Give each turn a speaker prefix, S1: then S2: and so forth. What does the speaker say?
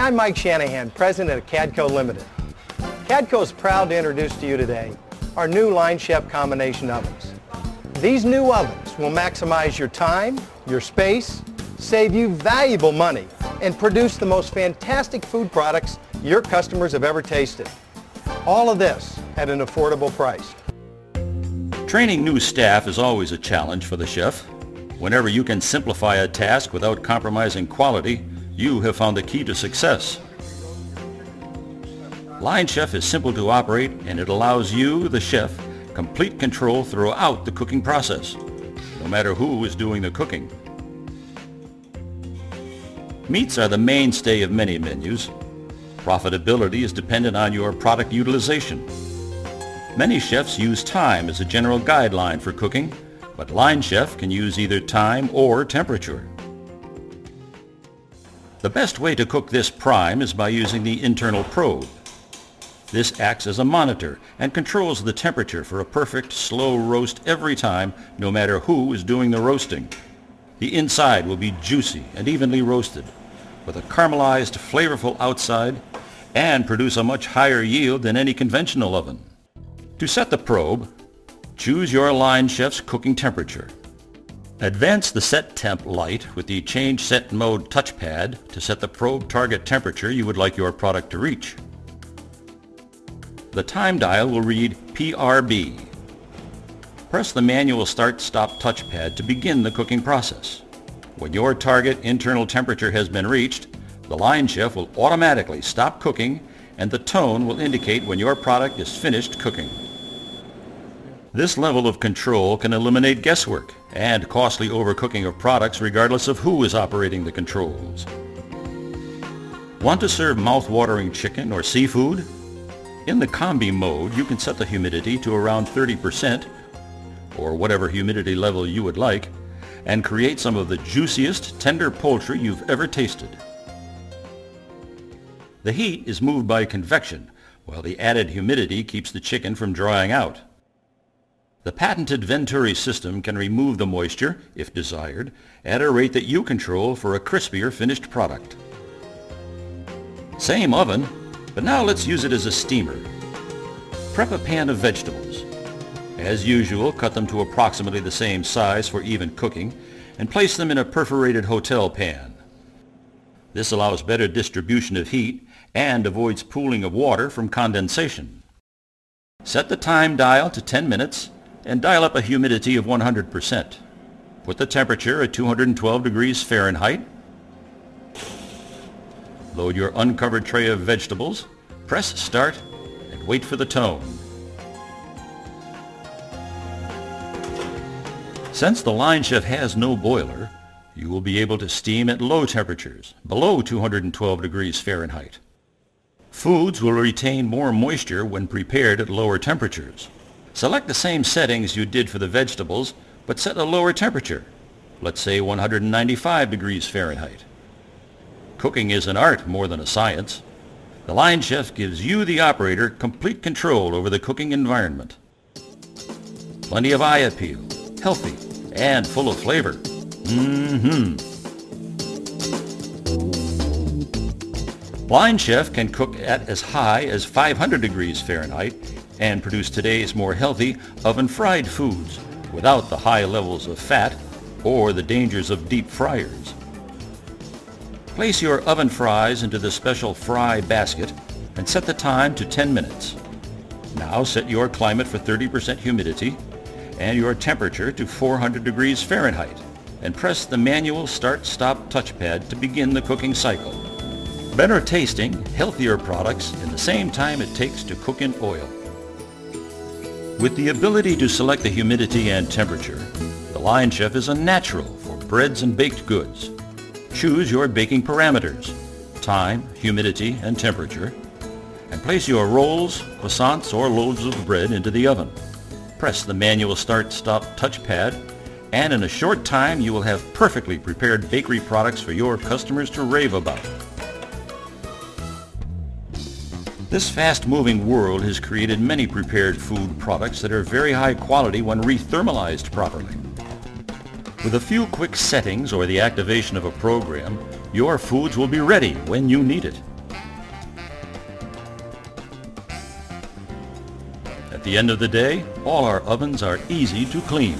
S1: I'm Mike Shanahan, president of Cadco Limited. Cadco is proud to introduce to you today our new Line Chef combination ovens. These new ovens will maximize your time, your space, save you valuable money, and produce the most fantastic food products your customers have ever tasted. All of this at an affordable price.
S2: Training new staff is always a challenge for the chef. Whenever you can simplify a task without compromising quality, you have found the key to success. Line Chef is simple to operate and it allows you, the chef, complete control throughout the cooking process, no matter who is doing the cooking. Meats are the mainstay of many menus. Profitability is dependent on your product utilization. Many chefs use time as a general guideline for cooking, but Line Chef can use either time or temperature. The best way to cook this prime is by using the internal probe. This acts as a monitor and controls the temperature for a perfect slow roast every time, no matter who is doing the roasting. The inside will be juicy and evenly roasted, with a caramelized, flavorful outside, and produce a much higher yield than any conventional oven. To set the probe, choose your Line Chef's cooking temperature. Advance the set temp light with the change set mode touchpad to set the probe target temperature you would like your product to reach. The time dial will read PRB. Press the manual start-stop touchpad to begin the cooking process. When your target internal temperature has been reached, the line chef will automatically stop cooking and the tone will indicate when your product is finished cooking. This level of control can eliminate guesswork and costly overcooking of products regardless of who is operating the controls. Want to serve mouth-watering chicken or seafood? In the combi mode, you can set the humidity to around 30%, or whatever humidity level you would like, and create some of the juiciest, tender poultry you've ever tasted. The heat is moved by convection, while the added humidity keeps the chicken from drying out. The patented Venturi system can remove the moisture, if desired, at a rate that you control for a crispier finished product. Same oven, but now let's use it as a steamer. Prep a pan of vegetables. As usual, cut them to approximately the same size for even cooking and place them in a perforated hotel pan. This allows better distribution of heat and avoids pooling of water from condensation. Set the time dial to 10 minutes and dial up a humidity of 100%. Put the temperature at 212 degrees Fahrenheit Load your uncovered tray of vegetables, press start, and wait for the tone. Since the Line Chef has no boiler, you will be able to steam at low temperatures, below 212 degrees Fahrenheit. Foods will retain more moisture when prepared at lower temperatures. Select the same settings you did for the vegetables, but set a lower temperature, let's say 195 degrees Fahrenheit. Cooking is an art more than a science. The Line Chef gives you, the operator, complete control over the cooking environment. Plenty of eye appeal, healthy, and full of flavor. Mm-hmm. Line Chef can cook at as high as 500 degrees Fahrenheit and produce today's more healthy oven-fried foods without the high levels of fat or the dangers of deep fryers. Place your oven fries into the special fry basket and set the time to 10 minutes. Now set your climate for 30% humidity and your temperature to 400 degrees Fahrenheit and press the manual start-stop touchpad to begin the cooking cycle. Better tasting, healthier products in the same time it takes to cook in oil. With the ability to select the humidity and temperature, the Line Chef is a natural for breads and baked goods. Choose your baking parameters, time, humidity, and temperature, and place your rolls, croissants, or loaves of bread into the oven. Press the manual start-stop touchpad, and in a short time you will have perfectly prepared bakery products for your customers to rave about. This fast-moving world has created many prepared food products that are very high quality when rethermalized properly. With a few quick settings or the activation of a program, your foods will be ready when you need it. At the end of the day, all our ovens are easy to clean.